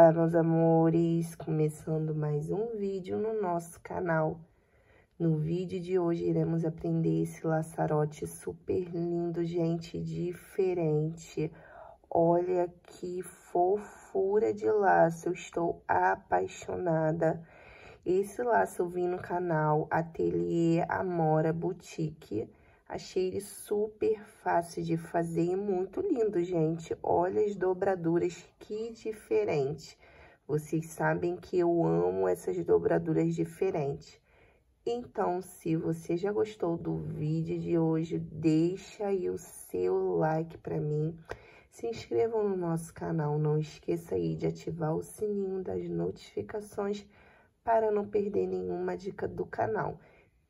Olá, meus amores! Começando mais um vídeo no nosso canal. No vídeo de hoje, iremos aprender esse laçarote super lindo, gente, diferente. Olha que fofura de laço, eu estou apaixonada. Esse laço eu vi no canal Ateliê Amora Boutique Achei ele super fácil de fazer e muito lindo, gente. Olha as dobraduras, que diferente. Vocês sabem que eu amo essas dobraduras diferentes. Então, se você já gostou do vídeo de hoje, deixa aí o seu like para mim. Se inscrevam no nosso canal, não esqueça aí de ativar o sininho das notificações para não perder nenhuma dica do canal.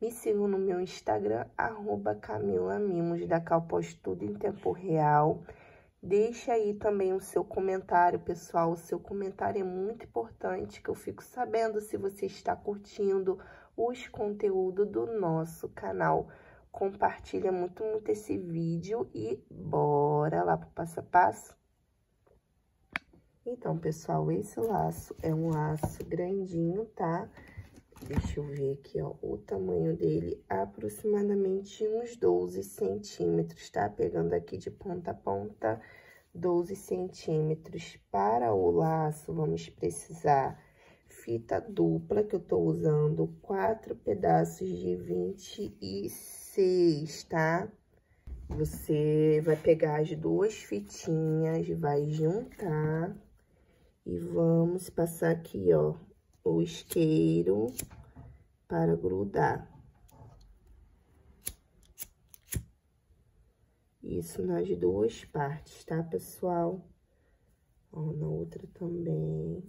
Me sigam no meu Instagram, arroba Camila Mimos, da posto tudo em tempo real. Deixe aí também o seu comentário, pessoal. O seu comentário é muito importante, que eu fico sabendo se você está curtindo os conteúdos do nosso canal. Compartilha muito, muito esse vídeo e bora lá pro passo a passo? Então, pessoal, esse laço é um laço grandinho, tá? Tá? Deixa eu ver aqui, ó, o tamanho dele, aproximadamente uns 12 centímetros, tá? Pegando aqui de ponta a ponta, 12 centímetros. Para o laço, vamos precisar fita dupla, que eu tô usando quatro pedaços de 26, tá? Você vai pegar as duas fitinhas, vai juntar e vamos passar aqui, ó, o isqueiro para grudar. Isso nas duas partes, tá, pessoal? Ó, na outra também.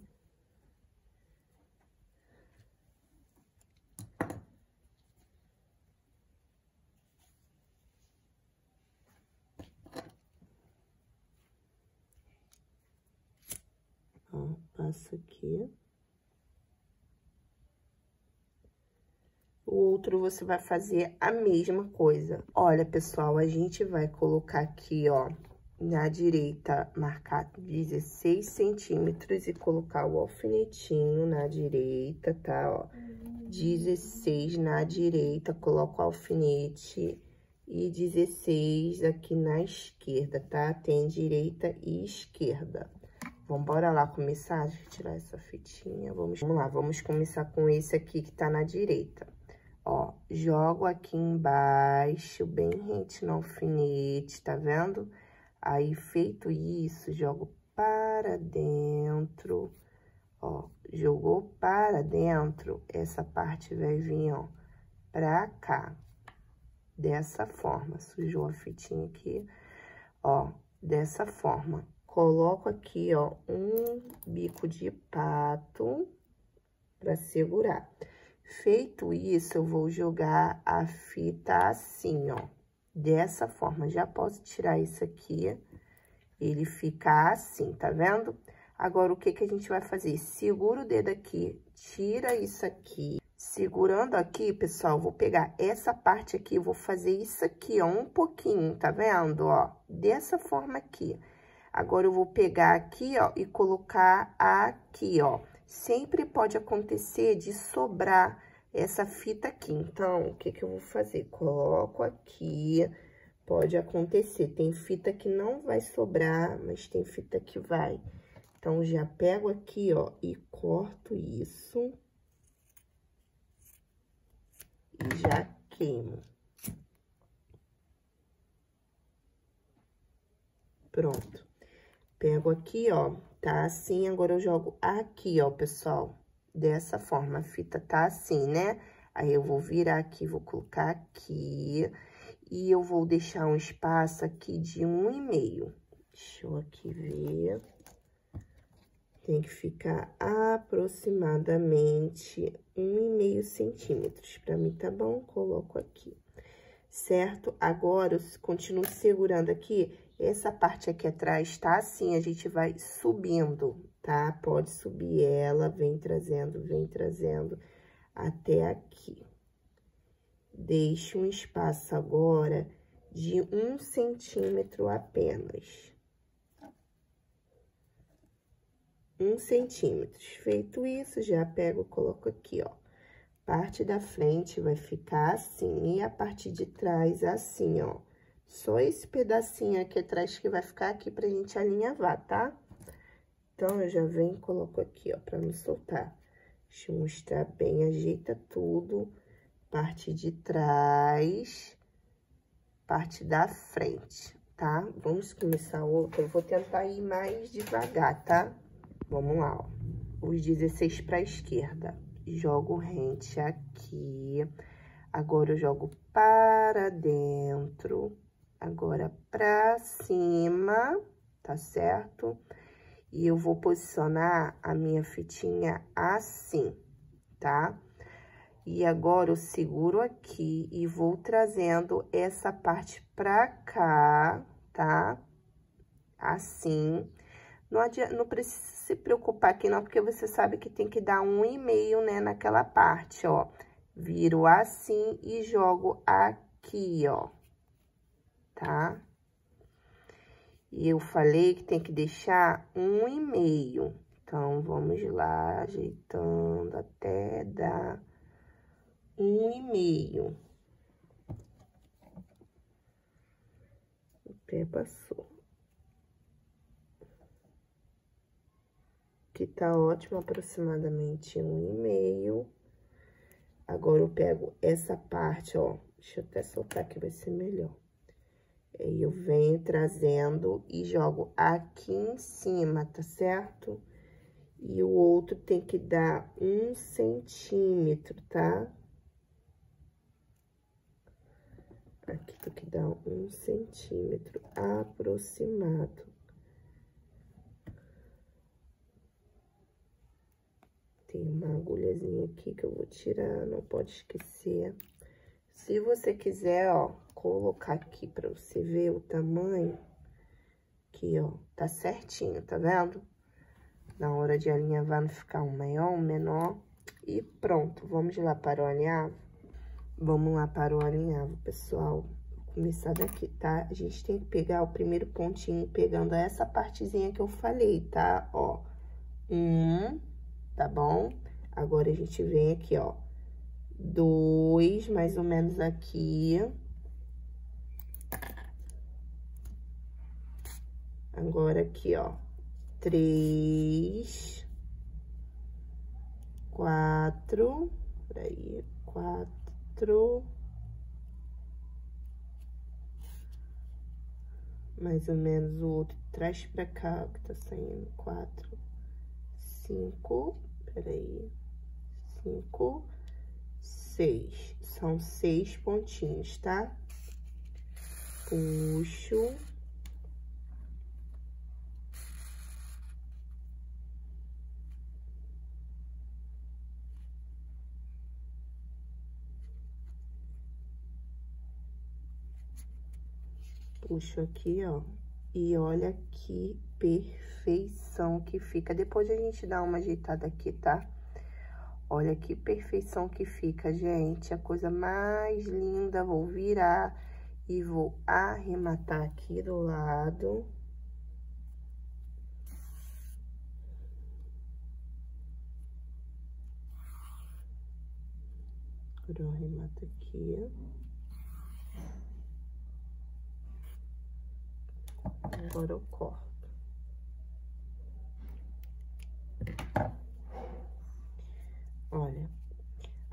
Ó, passo aqui. Outro você vai fazer a mesma coisa. Olha, pessoal, a gente vai colocar aqui, ó, na direita, marcar 16 centímetros e colocar o alfinetinho na direita, tá? Ó, 16 na direita, coloco o alfinete e 16 aqui na esquerda, tá? Tem direita e esquerda. Vamos bora lá começar? Deixa eu tirar essa fitinha. Vamos, vamos lá, vamos começar com esse aqui que tá na direita. Ó, jogo aqui embaixo, bem rente no alfinete, tá vendo? Aí, feito isso, jogo para dentro, ó, jogou para dentro, essa parte vai vir, ó, pra cá, dessa forma. Sujou a fitinha aqui, ó, dessa forma. Coloco aqui, ó, um bico de pato pra segurar. Feito isso, eu vou jogar a fita assim, ó, dessa forma. Já posso tirar isso aqui, ele fica assim, tá vendo? Agora, o que que a gente vai fazer? Segura o dedo aqui, tira isso aqui. Segurando aqui, pessoal, vou pegar essa parte aqui, vou fazer isso aqui, ó, um pouquinho, tá vendo, ó? Dessa forma aqui. Agora, eu vou pegar aqui, ó, e colocar aqui, ó. Sempre pode acontecer de sobrar essa fita aqui. Então, o que que eu vou fazer? Coloco aqui, pode acontecer. Tem fita que não vai sobrar, mas tem fita que vai. Então, já pego aqui, ó, e corto isso. E já queimo. Pronto. Pego aqui, ó, tá assim, agora eu jogo aqui, ó, pessoal, dessa forma. A fita tá assim, né? Aí, eu vou virar aqui, vou colocar aqui, e eu vou deixar um espaço aqui de um e meio. Deixa eu aqui ver. Tem que ficar aproximadamente um e meio centímetros. Pra mim tá bom, coloco aqui. Certo? Agora, eu continuo segurando aqui essa parte aqui atrás tá assim, a gente vai subindo, tá? Pode subir ela, vem trazendo, vem trazendo até aqui. Deixe um espaço agora de um centímetro apenas. um centímetro. Feito isso, já pego, coloco aqui, ó. Parte da frente vai ficar assim, e a parte de trás assim, ó. Só esse pedacinho aqui atrás que vai ficar aqui pra gente alinhavar, tá? Então, eu já venho e coloco aqui, ó, pra não soltar. Deixa eu mostrar bem, ajeita tudo. Parte de trás, parte da frente, tá? Vamos começar outra. Eu vou tentar ir mais devagar, tá? Vamos lá, ó. Os 16 pra esquerda. Jogo rente aqui. Agora, eu jogo para dentro agora pra cima, tá certo? E eu vou posicionar a minha fitinha assim, tá? E agora eu seguro aqui e vou trazendo essa parte pra cá, tá? Assim. Não, adianta, não precisa se preocupar aqui não, porque você sabe que tem que dar um e meio, né, naquela parte, ó. Viro assim e jogo aqui, ó tá? E eu falei que tem que deixar um e meio. Então, vamos lá, ajeitando até dar um e meio. O pé passou. Que tá ótimo, aproximadamente um e meio. Agora, eu pego essa parte, ó. Deixa eu até soltar que vai ser melhor. Aí, eu venho trazendo e jogo aqui em cima, tá certo? E o outro tem que dar um centímetro, tá? Aqui tem que dar um centímetro aproximado. Tem uma agulhazinha aqui que eu vou tirar, não pode esquecer. Se você quiser, ó, colocar aqui pra você ver o tamanho, aqui, ó, tá certinho, tá vendo? Na hora de alinhar vai ficar um maior, um menor, e pronto. Vamos lá para o alinhavo? Vamos lá para o alinhavo, pessoal. Vou começar daqui, tá? A gente tem que pegar o primeiro pontinho pegando essa partezinha que eu falei, tá? Ó, um, tá bom? Agora, a gente vem aqui, ó, dois, mais ou menos aqui. Agora, aqui, ó, três, quatro, peraí, quatro, mais ou menos o outro, traz pra cá, que tá saindo, quatro, cinco, peraí, cinco, seis, são seis pontinhos, tá? Puxo. puxo aqui, ó, e olha que perfeição que fica. Depois a gente dá uma ajeitada aqui, tá? Olha que perfeição que fica, gente. A coisa mais linda. Vou virar e vou arrematar aqui do lado. Agora eu arremato aqui. Agora eu corto. Olha,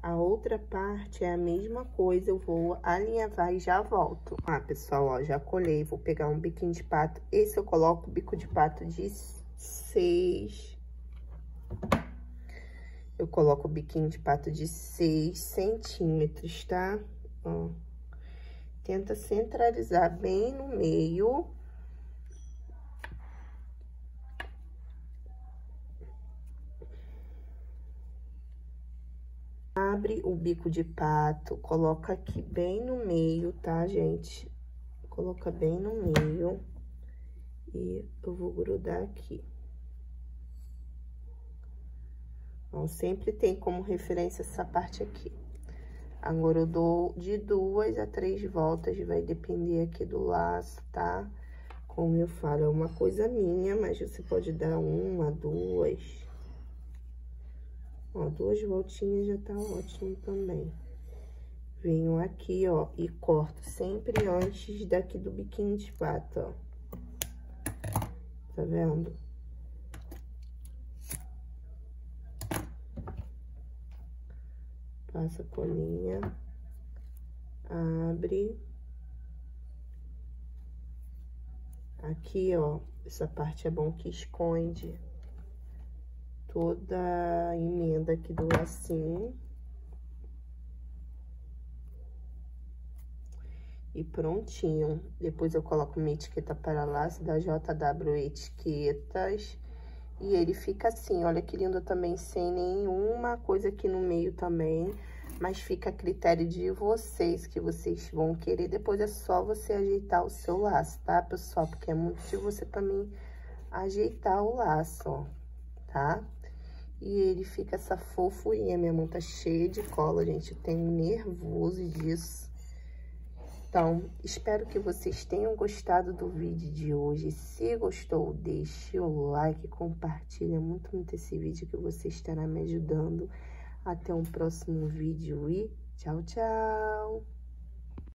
a outra parte é a mesma coisa, eu vou alinhavar e já volto. Ah, pessoal, ó, já colhei, vou pegar um biquinho de pato. Esse eu coloco bico de pato de seis. Eu coloco o biquinho de pato de seis centímetros, tá? Ó. Tenta centralizar bem no meio. Abre o bico de pato, coloca aqui bem no meio, tá, gente? Coloca bem no meio e eu vou grudar aqui. Então, sempre tem como referência essa parte aqui. Agora, eu dou de duas a três voltas, vai depender aqui do laço, tá? Como eu falo, é uma coisa minha, mas você pode dar uma, duas. Ó, duas voltinhas já tá ótimo também. Venho aqui, ó, e corto sempre antes daqui do biquinho de pata, ó. Tá vendo? Passa a colinha, abre. Aqui, ó, essa parte é bom que esconde toda a emenda aqui do lacinho. E prontinho. Depois eu coloco minha etiqueta para laço da JW Etiquetas. E ele fica assim, olha que lindo também, sem nenhuma coisa aqui no meio também mas fica a critério de vocês, que vocês vão querer. Depois é só você ajeitar o seu laço, tá, pessoal? Porque é muito de você também ajeitar o laço, ó, tá? E ele fica essa fofurinha. Minha mão tá cheia de cola, gente. Eu tenho nervoso disso. Então, espero que vocês tenham gostado do vídeo de hoje. Se gostou, deixe o like, compartilha muito, muito esse vídeo que você estará me ajudando até um próximo vídeo e tchau, tchau!